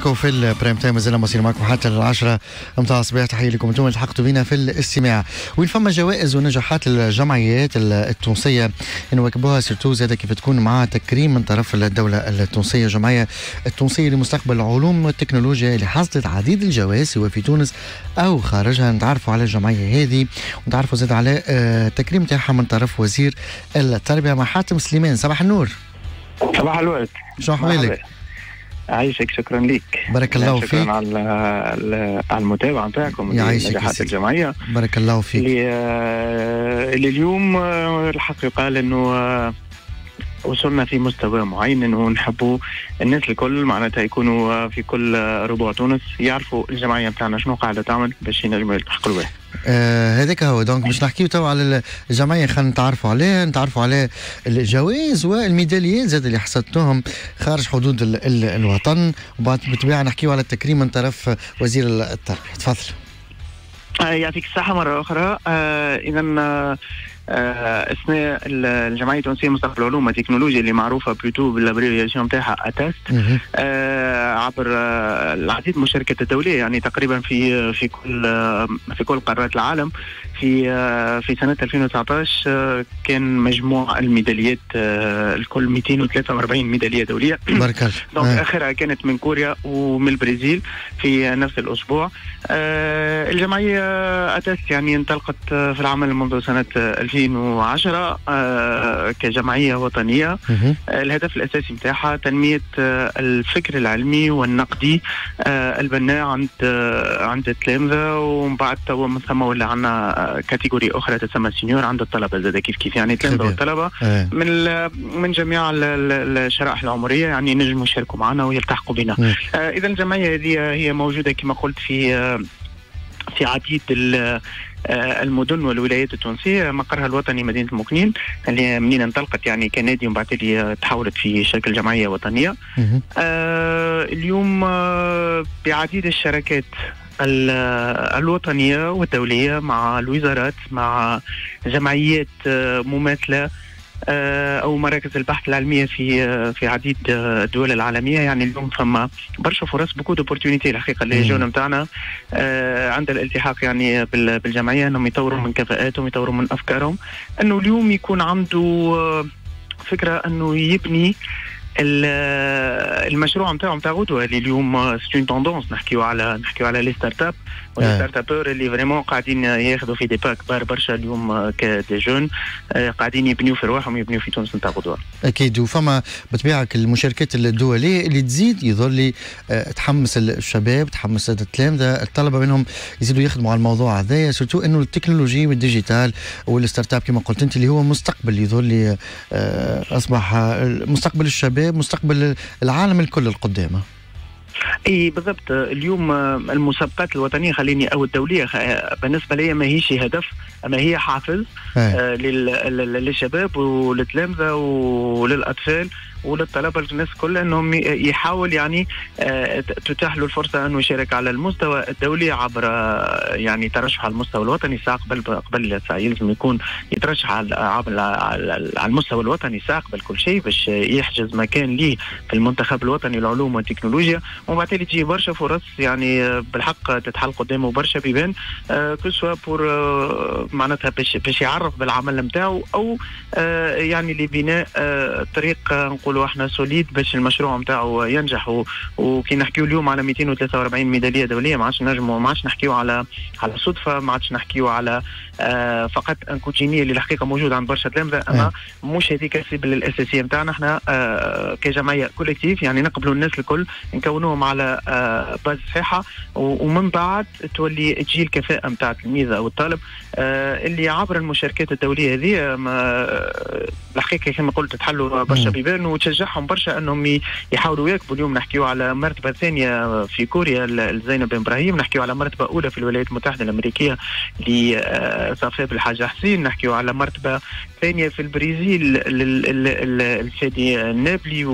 في ال prime time. مازلنا مصير معكم حتى العشرة. متاع الصباح تحية لكم. أنتم التحقتوا بنا في الاستماع. وين فما جوائز ونجاحات الجمعيات التونسية نواكبوها. surtout زاد كيف تكون مع تكريم من طرف الدولة التونسية. الجمعية التونسية لمستقبل العلوم والتكنولوجيا اللي حصدت عديد الجوائز سواء في تونس أو خارجها. نتعرفوا على الجمعية هذه. ونتعرفوا زاد على التكريم تاعها من طرف وزير التربية مع حاتم سليمان. صباح النور. صباح الورد. شو أحوالك؟ عايشك شكرا لك بارك الله فيك. شكرا على على المتابعة نتاعكم يعيشك الجمعية. بارك الله فيك. اللي, اللي اليوم الحق يقال إنه وصلنا في مستوى معين إنه نحبوا الناس الكل معناتها يكونوا في كل ربوع تونس يعرفوا الجمعية بتاعنا شنو قاعدة تعمل باش ينجموا يلتحقوا الواحد. آه هذاك هو. donc باش نحكيو تو على الجمعية خلينا نتعرفوا عليها نتعرفوا على الجوائز والميداليات زاد اللي حصلتوهم خارج حدود ال ال الوطن. وبعد بالطبيعه نحكيو على التكريم من طرف وزير التربية. تفضل. آه يعطيك الصحة مرة أخرى. آه اذا آه اثناء الجمعية التونسية لمستقبل العلوم والتكنولوجيا اللي معروفة plutôt بال abréviation تاعها ATAST آه عبر آه العديد من الشركات الدولية يعني تقريبا في في كل آه في كل قارات العالم. في آه في سنة 2019 كان مجموع الميداليات الكل 243 ميدالية دولية. بارك الله donc آخرها كانت من كوريا ومن البرازيل في نفس الأسبوع. الجمعية ATAST يعني انطلقت في العمل منذ سنة 2010 كجمعية وطنية. الهدف الأساسي نتاعها تنمية الفكر العلمي والنقدي البناء عند عند التلامذة ومن بعد من ثم ولا عندنا catégorie أخرى تسمى sénior عند الطلبة زاد كيف كيف يعني؟ التلامذة والطلبة من من جميع الشرائح العمرية يعني نجموا يشاركوا معنا ويلتحقوا بنا. إذا الجمعية هذه هي موجودة كما قلت في في عديد المدن والولايات التونسية مقرها الوطني مدينة المكنين اللي منين انطلقت يعني كنادي ومن بعد تحولت في شكل جمعيه وطنية. آه اليوم آه بعديد الشراكات الوطنية والدولية مع الوزارات مع جمعيات آه مماثلة أو مراكز البحث العلمية في في عديد الدول العالمية. يعني اليوم فما برشا فرص beaucoup d'opportunités الحقيقة. اللي يجونا نتاعنا عند الالتحاق يعني بالجمعية إنهم يطوروا من كفاءاتهم يطوروا من أفكارهم. إنه اليوم يكون عنده فكرة إنه يبني المشروع نتاعو نتاع غدوة اللي اليوم c'est tendance نحكيو على نحكيو على les start-up start-uppeurs اللي vraiment قاعدين ياخذوا في des pas كبار برشا اليوم que des jeunes قاعدين يبنيو في رواحهم يبنيو في تونس نتاع غدوه. أكيد وفما بطبيعه المشاركات الدوليه اللي تزيد يظل تحمس الشباب تحمس التلامذه الطلبة منهم يزيدوا يخدموا على الموضوع هذايا surtout إنه ال technologie وال digital وال start-up كما قلت أنت اللي هو مستقبل يظل أصبح مستقبل الشباب مستقبل العالم الكل القدامى إي بالضبط. اليوم المسابقات الوطنية خليني أو الدولية بالنسبة لي ما هيش هدف اما هي حافز آه للشباب وللتلامذة وللأطفال. وللطلبه الناس كل إنهم يحاول يعني تتاح له الفرصة انه يشارك على المستوى الدولي عبر يعني ترشح على المستوى الوطني ساعة قبل قبل يلزم يكون يترشح على على المستوى الوطني ساعة قبل كل شيء باش يحجز مكان ليه في المنتخب الوطني للعلوم والتكنولوجيا ومن تجي برشا فرص يعني بالحق تتحل قدامه برشا بيبان que ce soit pour معناتها باش يعرف بالعمل نتاعو أو يعني لبناء طريق نقولوا إحنا solide باش المشروع نتاعو ينجح وكي نحكيو اليوم على 243 ميدالية دولية ما عادش نجموا ما عادش نحكيو على على صدفة ما عادش نحكيو على آه فقط un côté génie اللي الحقيقة موجود عند برشا تلامذة أما مش هذيك السبل الاساسيه نتاعنا. إحنا آه كجمعية collectif يعني نقبلوا الناس الكل نكونوهم على آه base صحيحة ومن بعد تولي تجي الكفاءة نتاع التلميذ أو الطالب. آه اللي عبر المشاركات الدولية هذه الحقيقة كما قلت تحلوا برشا بيبان وتشجعهم برشا أنهم يحاولوا يكبوا اليوم. نحكيو على مرتبة ثانية في كوريا لزينب إبراهيم. نحكيو على مرتبة أولى في الولايات المتحدة الأمريكية لصفاء الحاج حسين. نحكيو على مرتبة ثانية في البرازيل لفادي النابلي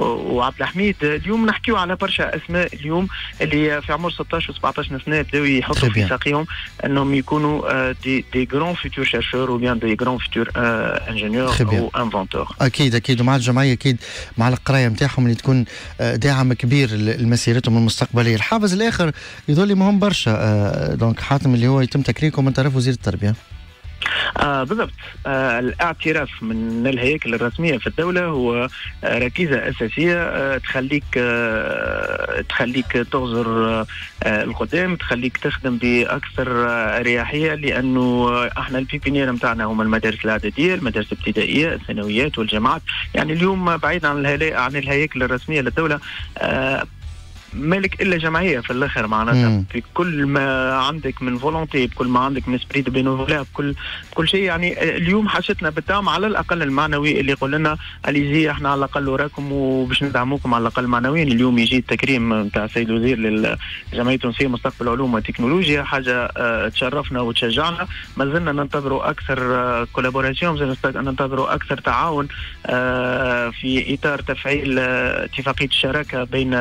وعبد الحميد اليوم نحكيو على برشا أسماء اليوم اللي في عمر 16 و 17 سنة بداوا يحطوا في ساقيهم إنهم يكونوا des des grands futurs chercheurs ou bien des grands futurs ingénieurs ou inventeurs أكيد أكيد. ومع الجمعية أكيد مع القراية نتاعهم اللي تكون آه، داعم كبير لمسيرتهم المستقبلية. الحافز الآخر يظل مهم برشا دونك آه، حاتم اللي هو يتم تكريمه من طرف وزير التربية. آه بالضبط. آه الاعتراف من الهياكل الرسمية في الدولة هو آه ركيزة أساسية آه تخليك آه تخليك تغزر آه القدام تخليك تخدم بأكثر آه اريحيه لأنه إحنا ال pépinière نتاعنا هما المدارس الاعداديه المدارس الابتدائية الثانويات والجامعات. يعني اليوم بعيد عن عن الهياكل الرسمية للدولة آه مالك إلا جمعية في الآخر معناتها. في كل ما عندك من volonté بكل ما عندك من esprit bénévolat بكل بكل شيء. يعني اليوم حاجتنا بالدعم على الأقل المعنوي اللي يقول لنا allez-y إحنا على الأقل وراكم وباش ندعموكم على الأقل معنويا. اليوم يجي التكريم نتاع السيد الوزير للجمعيه التونسية مستقبل العلوم والتكنولوجيا حاجة آه تشرفنا وتشجعنا. ما زلنا ننتظروا أكثر كولابوراسيون آه ننتظروا أكثر تعاون آه في إطار تفعيل آه اتفاقية الشراكة بين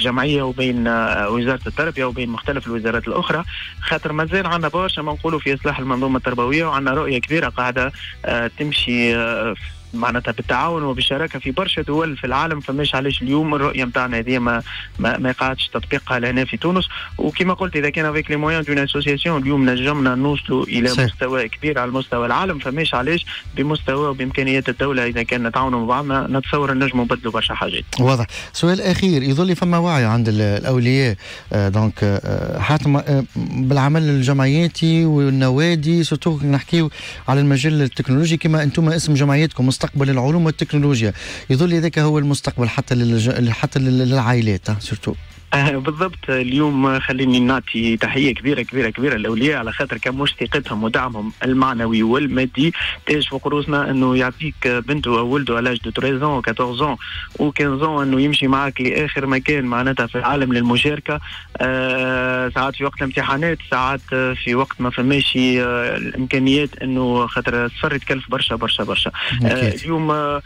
الجمعية وبين آه، وزارة التربية وبين مختلف الوزارات الأخرى. خاطر مازال عندنا برشا ما نقولوا في إصلاح المنظومة التربوية وعندنا رؤية كبيرة قاعدة آه، تمشي آه، معناتها بالتعاون وبالشراكه في برشا دول في العالم فماش علاش اليوم الرؤية نتاعنا هذه ما ما, ما قاعدش تطبيقها لهنا في تونس وكما قلت إذا كان avec les moyens d'une association اليوم نجمنا نوصلوا إلى سي. مستوى كبير على مستوى العالم فماش علاش بمستوى وبإمكانيات الدولة إذا كان نتعاونوا مع بعضنا نتصور نجموا نبدلوا برشا حاجات. واضح. سؤال أخير يظل فما وعي عند الأولياء donc آه، آه، حتى آه، بالعمل الجمعياتي والنوادي surtout نحكيو على المجال التكنولوجي كما أنتم اسم جمعيتكم مستقبل العلوم والتكنولوجيا. يظل ذاك هو المستقبل حتى للج... حتى للعائلات surtout آه بالضبط. اليوم خليني نعطي تحية كبيرة كبيرة كبيرة للاولياء على خاطر مش ثقتهم ودعمهم المعنوي والمادي. تاج فوق روسنا إنه يعطيك بنته أو ولده على دو 13 و 14 و 15 إنه يمشي معك لآخر مكان معناتها في العالم للمشاركة. آه ساعات في وقت الامتحانات ساعات في وقت ما فماش آه الإمكانيات إنه خاطر السفر يتكلف برشا برشا برشا. آه اليوم آه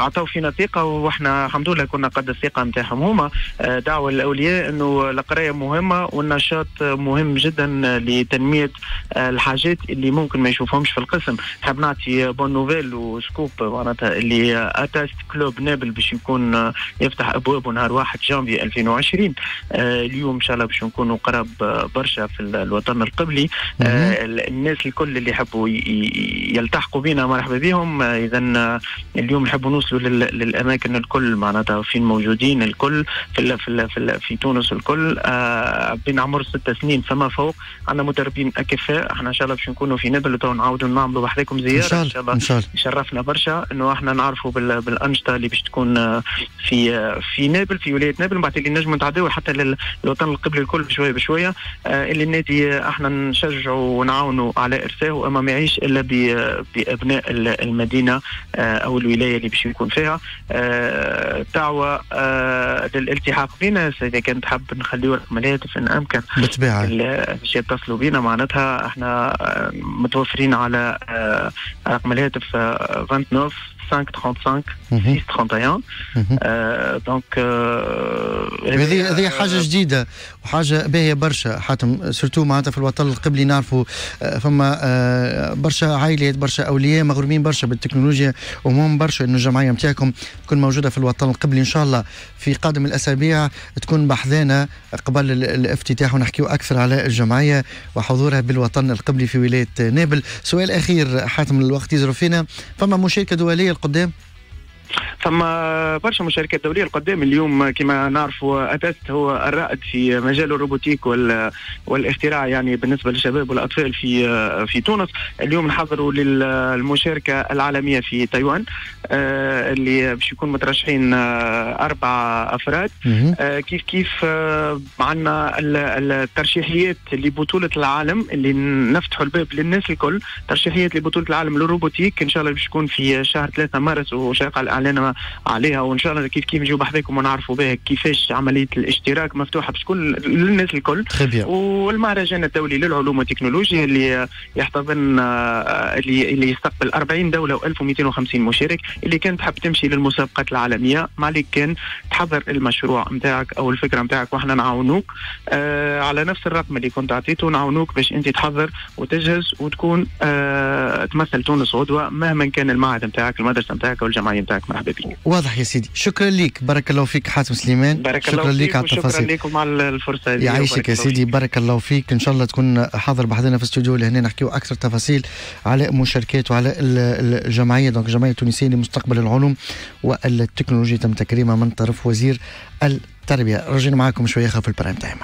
عطاو فينا ثقة وإحنا الحمد لله كنا قد الثقة نتاعهم هما. آه، دعوة للأولياء إنه القرايه مهمة والنشاط مهم جدا لتنمية آه، الحاجات اللي ممكن ما يشوفهمش في القسم. حاب نعطي bonne nouvelle و scoop معناتها اللي ATAST club نابل باش يكون آه، يفتح ابوابه نهار 1 جانفي 2020 اليوم إن شاء الله باش نكونوا قراب برشا في الوطن القبلي. الناس الكل اللي يحبوا يلتحقوا بنا مرحبا بهم اذا اليوم نحبوا نوصلوا للأماكن الكل معناتها فين موجودين الكل. في في في, في تونس الكل. آه بين عمر ست سنين فما فوق. عندنا مدربين أكفاء. إحنا إن شاء الله باش نكونوا في نابل تو نعاودوا نعملوا بحذاكم زيارة. إن شاء الله, إن شاء الله. إن شاء الله. يشرفنا برشا إنه إحنا نعرفوا بالأنشطة اللي باش تكون آه، في آه، في نابل في ولاية نابل. بعد اللي نجموا نتعداو حتى للوطن القبلي الكل بشوية بشوية. اللي النادي إحنا نشجعوا ونعاونوا على ارساه أما ما يعيش إلا بأبناء المدينة أو الولاية اللي باش يكون فيها. دعوة آه الالتحاق بنا. اذا كانت حاب نخليو رقم الهاتف إن أمكن. بالطبيعة. باش يتصلوا بنا معناتها إحنا آه، متوفرين على آه، رقم الهاتف 29 535 631 donc هذه هذه حاجة جديدة وحاجة باهية برشا. حاتم surtout معناتها في الوطن القبلي نعرفوا آه، فما آه، برشا عائلات برشا أولياء مغرومين برشا بالتكنولوجيا ومهم برشا إنه الجمعية نتاعكم تكون موجودة في الوطن القبلي. إن شاء الله في قادم الأسابيع تكون بحذانا قبل الافتتاح ونحكيو أكثر على الجمعية وحضورها بالوطن القبلي في ولاية نابل. سؤال أخير حاتم الوقت يزرب فينا. فما مشاركة دولية القدام فما برشا مشاركات دولية القدام اليوم كما نعرفوا ATAST هو الرائد في مجال ال robotique والاختراع يعني بالنسبة للشباب والأطفال في في تونس. اليوم نحضروا للمشاركة العالمية في تايوان آه، اللي باش يكون مترشحين آه، أربع أفراد. آه، كيف كيف عندنا الترشيحيات لبطولة العالم اللي نفتحوا الباب للناس الكل ترشيحيات لبطولة العالم للروبوتيك. إن شاء الله باش تكون في شهر 3 مارس وشارقه اعلان عليها وإن شاء الله كيف كيف نجيو بحذاكم ونعرفوا بها كيفاش عملية الاشتراك مفتوحة بشكل للناس الكل. والمهرجان الدولي للعلوم والتكنولوجيا اللي يحتضن اللي اللي يستقبل 40 دولة و1250 مشارك اللي كانت تحب تمشي للمسابقات العالمية. ما عليك كان تحضر المشروع نتاعك أو الفكرة نتاعك وإحنا نعاونوك آه على نفس الرقم اللي كنت أعطيته نعاونوك باش أنت تحضر وتجهز وتكون آه تمثل تونس غدوة مهما كان المعهد نتاعك المدرسة نتاعك أو الجمعية نتاعك مرحبا بك. واضح يا سيدي. شكرا لك. بارك الله فيك حاتم سليمان. بارك شكرا الله لك على التفاصيل شكرا لكم على الفرصة دي يعيشك يا سيدي. بارك الله فيك. إن شاء الله تكون حاضر بحذانا في الاستوديو. لهنا نحكيو أكثر تفاصيل على مشاركات وعلى الجمعية. donc الجمعيه التونسية لمستقبل العلوم والتكنولوجيا. تم تكريمها من طرف وزير التربية. رجعنا معكم شوية في البرايم تايم